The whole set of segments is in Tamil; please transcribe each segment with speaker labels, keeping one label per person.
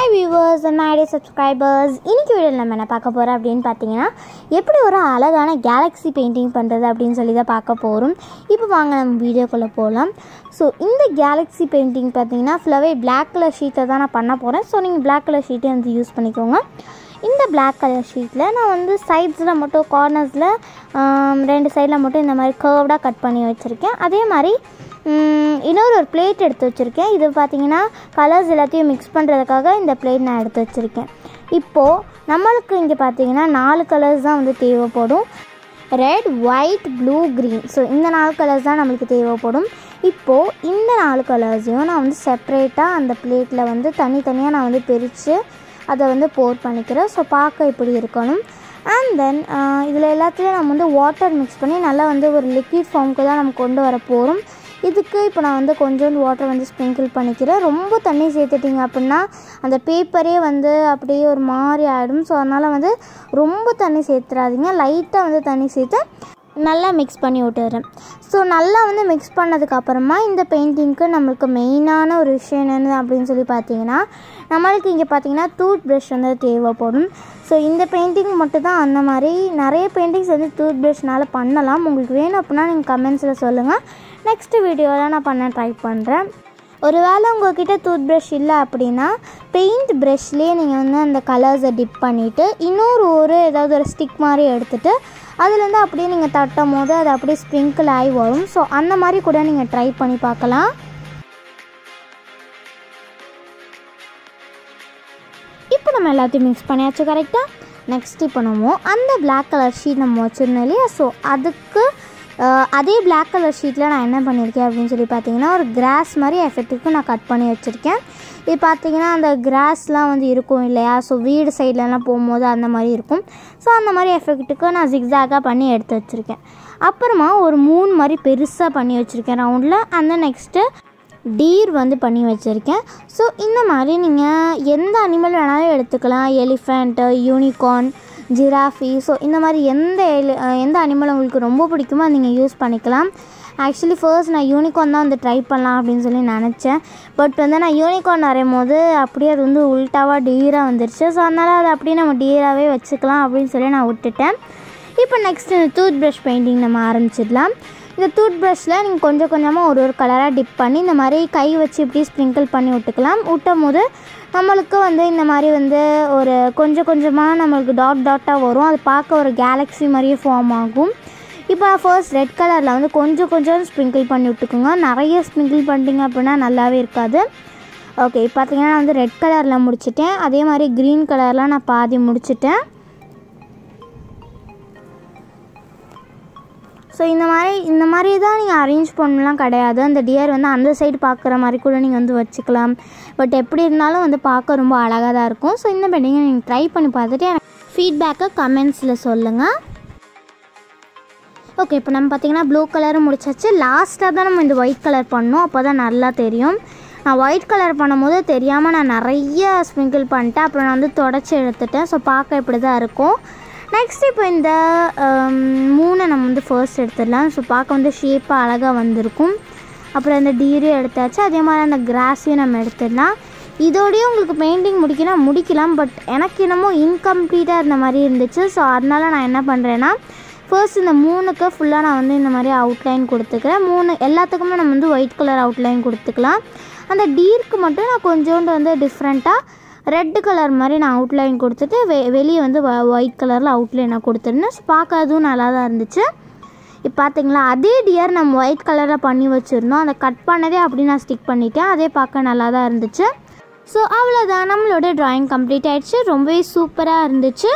Speaker 1: Hi viewers and my subscribers இன்னைக்கு வீடியோவில் நம்ம என்ன பார்க்க போகிறோம் அப்படின்னு பார்த்தீங்கன்னா எப்படி ஒரு அழகான கேலக்ஸி பெயிண்டிங் பண்ணுறது அப்படின்னு சொல்லி தான் பார்க்க போகிறோம் இப்போ வாங்க நம்ம வீடியோக்குள்ளே போகலாம் ஸோ இந்த கேலக்ஸி பெயிண்டிங் பார்த்தீங்கன்னா ஃபுல்லாகவே பிளாக் கலர் ஷீட்டை தான் நான் பண்ண போகிறேன் ஸோ நீங்கள் பிளாக் கலர் ஷீட்டே வந்து யூஸ் பண்ணிக்கோங்க. இந்த பிளாக் கலர் ஷீட்டில் நான் வந்து சைட்ஸில் மட்டும் கார்னர்ஸில் ரெண்டு சைடில் மட்டும் இந்த மாதிரி கர்வ்டாக கட் பண்ணி வச்சுருக்கேன். அதே மாதிரி இன்னொரு ஒரு பிளேட் எடுத்து வச்சுருக்கேன். இது பார்த்திங்கன்னா கலர்ஸ் எல்லாத்தையும் மிக்ஸ் பண்ணுறதுக்காக இந்த பிளேட் நான் எடுத்து வச்சுருக்கேன். இப்போது நம்மளுக்கு இங்கே பார்த்தீங்கன்னா நாலு கலர்ஸ் தான் வந்து தேவைப்படும். Red white blue green so இந்த நாலு கலர்ஸ் தான் நம்மளுக்கு தேவைப்படும். இப்போது இந்த நாலு கலர்ஸையும் நான் வந்து செப்ரேட்டாக அந்த பிளேட்டில் வந்து தனித்தனியாக நான் வந்து பிரித்து அதை வந்து போர் பண்ணிக்கிறேன். ஸோ பார்க்க இப்படி இருக்கணும். அண்ட் தென் இதில் எல்லாத்துலேயும் நம்ம வந்து வாட்டர் மிக்ஸ் பண்ணி நல்லா வந்து ஒரு லிக்விட் ஃபார்முக்கு தான் நம்ம கொண்டு வர போகிறோம் இதுக்கு இப்போ நான் வந்து கொஞ்சோண்டு வாட்டர் வந்து ஸ்ப்ரிங்கிள் பண்ணிக்கிறேன். ரொம்ப தண்ணி சேர்த்துட்டிங்க அப்படின்னா அந்த பேப்பரே வந்து அப்படியே ஒரு மாதிரி ஆகிடும் ஸோ அதனால் வந்து ரொம்ப தண்ணி சேர்த்துறாதீங்க. லைட்டாக வந்து தண்ணி சேர்த்து நல்லா மிக்ஸ் பண்ணி விட்டுறேன் ஸோ நல்லா வந்து மிக்ஸ் பண்ணதுக்கப்புறமா இந்த பெயிண்டிங்க்கு நம்மளுக்கு மெயினான ஒரு விஷயம் என்னென்னு அப்படின்னு சொல்லி பார்த்தீங்கன்னா நம்மளுக்கு இங்கே பார்த்தீங்கன்னா டூத் ப்ரஷ் வந்து தேவைப்படும். ஸோ இந்த பெயிண்டிங் மட்டும் தான் அந்த மாதிரி நிறைய பெயிண்டிங்ஸ் வந்து டூத் ப்ரஷ்னால் பண்ணலாம். உங்களுக்கு வேணும் அப்படின்னா நீங்கள் கமெண்ட்ஸில் சொல்லுங்கள் நெக்ஸ்ட் வீடியோவில் நான் பண்ண ட்ரை பண்ணுறேன் ஒருவேளை உங்ககிட்ட டூத் ப்ரஷ் இல்லை அப்படின்னா பெயிண்ட் ப்ரஷ்லேயே நீங்கள் வந்து அந்த கலர்ஸை டிப் பண்ணிவிட்டு இன்னொரு ஒரு ஏதாவது ஒரு ஸ்டிக் மாதிரி எடுத்துகிட்டு அதுலேருந்து அப்படியே நீங்கள் தட்டும் போது அது அப்படியே ஸ்ப்ரிங்கிள் ஆகி வரும். ஸோ அந்த மாதிரி கூட நீங்கள் ட்ரை பண்ணி பார்க்கலாம். இப்போ நம்ம எல்லாத்தையும் மிக்ஸ் பண்ணியாச்சு கரெக்டாக நெக்ஸ்ட் இப்போ நம்ம அந்த பிளாக் கலர் ஷீட் நம்ம வச்சுருந்தோம் இல்லையா? ஸோ அதுக்கு அதே பிளாக் கலர் ஷீட்டில் நான் என்ன பண்ணியிருக்கேன் அப்படின்னு சொல்லி பார்த்தீங்கன்னா ஒரு கிராஸ் மாதிரி எஃபெக்ட்டுக்கு நான் கட் பண்ணி வச்சுருக்கேன். இது பார்த்தீங்கன்னா அந்த கிராஸ்லாம் வந்து இருக்கும் இல்லையா? ஸோ வீடு சைட்லலாம் போகும்போது அந்த மாதிரி இருக்கும். ஸோ அந்த மாதிரி எஃபெக்ட்டுக்கு நான் ஜிக்ஸாக்காக பண்ணி எடுத்து வச்சுருக்கேன். அப்புறமா ஒரு மூணு மாதிரி பெருசாக பண்ணி வச்சுருக்கேன் ரவுண்டில் அந்த நெக்ஸ்ட்டு டீர் வந்து பண்ணி வச்சுருக்கேன். ஸோ இந்த மாதிரி நீங்கள் எந்த அனிமல் வேணாலும் எடுத்துக்கலாம். Elephant unicorn ஜிராஃபி. ஸோ இந்த மாதிரி எந்த எந்த அனிமல் உங்களுக்கு ரொம்ப பிடிக்குமோ அதை நீங்கள் யூஸ் பண்ணிக்கலாம். ஆக்சுவலி ஃபர்ஸ்ட் நான் யூனிகார்ன் தான் வந்து ட்ரை பண்ணலாம் அப்படின்னு சொல்லி நினச்சேன். பட் வந்து நான் யூனிகார்ன் வரையும் போது அப்படியே அது வந்து உல்ட்டாவாக டீராக வந்துருச்சு. ஸோ அதனால் அதை அப்படியே நம்ம டீராகவே வச்சுக்கலாம் அப்படின்னு சொல்லி நான் விட்டுட்டேன். இப்போ நெக்ஸ்ட் இந்த டூத் ப்ரஷ் பெயிண்டிங் நம்ம ஆரம்பிச்சிடலாம். இந்த டூத் ப்ரஷில் நீங்கள் கொஞ்சம் கொஞ்சமாக ஒரு ஒரு கலராக டிப் பண்ணி இந்த மாதிரி கை வச்சு இப்படி ஸ்ப்ரிங்கிள் பண்ணி விட்டுக்கலாம். விட்டும் போது நம்மளுக்கு வந்து இந்த மாதிரி வந்து ஒரு கொஞ்சம் கொஞ்சமாக நம்மளுக்கு டாட் டாட்டாக வரும். அது பார்க்க ஒரு கேலக்ஸி மாதிரியே ஃபார்ம் ஆகும். இப்போ ஃபர்ஸ்ட் ரெட் கலரில் வந்து கொஞ்சம் கொஞ்சம் ஸ்ப்ரிங்கிள் பண்ணி விட்டுக்குங்க. நிறைய ஸ்ப்ரிங்கிள் பண்ணிட்டீங்க அப்படின்னா நல்லாவே இருக்காது. ஓகே பார்த்தீங்கன்னா நான் வந்து ரெட் கலரில் முடிச்சிட்டேன். அதே மாதிரி க்ரீன் கலரில் நான் பாதி முடிச்சிட்டேன். ஸோ இந்த மாதிரி இந்த மாதிரி தான் நீங்கள் அரேஞ்ச் பண்ணலாம் கிடையாது. அந்த டியர் வந்து அந்த சைடு பார்க்குற மாதிரி கூட நீங்கள் வந்து வச்சுக்கலாம். பட் எப்படி இருந்தாலும் வந்து பார்க்க ரொம்ப அழகாக தான் இருக்கும். ஸோ இந்த பெண்டிங்கை நீங்கள் ட்ரை பண்ணி பார்த்துட்டு எனக்கு ஃபீட்பேக்கை கமெண்ட்ஸில் சொல்லுங்கள் ஓகே இப்போ நம்ம பார்த்தீங்கன்னா ப்ளூ கலரும் முடிச்சாச்சு. லாஸ்ட்டாக தான் நம்ம இந்த ஒயிட் கலர் பண்ணோம். அப்போ தான் நல்லா தெரியும். நான் ஒயிட் கலர் பண்ணும்போது தெரியாமல் நான் நிறைய ஸ்ப்ரிங்கிள் பண்ணிட்டேன். அப்புறம் நான் வந்து தொடச்சி எடுத்துட்டேன். ஸோ பார்க்க இப்படி தான் இருக்கும். நெக்ஸ்ட் இப்போ இந்த மூணை நம்ம வந்து ஃபர்ஸ்ட் எடுத்துடலாம். ஸோ பார்க்க வந்து ஷேப்பாக அழகாக வந்திருக்கும். அப்புறம் இந்த டீரியும் எடுத்தாச்சு. அதே மாதிரி அந்த கிராஸையும் நம்ம எடுத்துடலாம். இதோடய உங்களுக்கு பெயிண்டிங் முடிக்கலாம் முடிக்கலாம். பட் எனக்கு என்னமோ இன்கம்ப்ளீட்டாக இருந்த மாதிரி இருந்துச்சு. ஸோ அதனால நான் என்ன பண்ணுறேன்னா ஃபர்ஸ்ட் இந்த மூணுக்கு ஃபுல்லாக நான் வந்து இந்த மாதிரி அவுட்லைன் கொடுத்துக்கிறேன். மூணு எல்லாத்துக்குமே நம்ம வந்து ஒயிட் கலர் அவுட்லைன் கொடுத்துக்கலாம். அந்த டீருக்கு மட்டும் நான் கொஞ்சோண்டு வந்து டிஃப்ரெண்ட்டாக ரெட்டு கலர் மாதிரி நான் அவுட்லைன் கொடுத்துட்டு வெ வெளியே வந்து ஒயிட் கலரில் அவுட்லைன் நான் கொடுத்துருந்தேன். பார்க்க அதுவும் நல்லா தான் இருந்துச்சு. இப்போ பார்த்தீங்களா அதே டியர் நம்ம ஒயிட் கலரில் பண்ணி வச்சுருந்தோம். அதை கட் பண்ணதே அப்படி நான் ஸ்டிக் பண்ணிட்டேன். அதே பார்க்க நல்லா தான் இருந்துச்சு. ஸோ அவ்வளோதான் நம்மளோட ட்ராயிங் கம்ப்ளீட் ஆகிடுச்சு ரொம்பவே சூப்பராக இருந்துச்சு.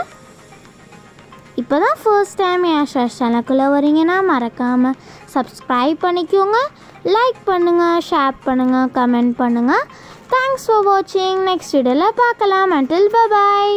Speaker 1: இப்போ தான் ஃபர்ஸ்ட் டைம் என் ஷேர் சேனலுக்குள்ளே வரீங்கன்னா மறக்காமல் சப்ஸ்கிரைப் பண்ணிக்கோங்க. லைக் பண்ணுங்கள் ஷேர் பண்ணுங்கள் கமெண்ட் பண்ணுங்கள் தேங்க்ஸ் ஃபார் வாட்சிங் நெக்ஸ்ட் வீடியோவில் பார்க்கலாம். Until bye bye